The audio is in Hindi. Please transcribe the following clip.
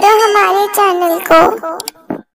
करो हमारे चैनल को।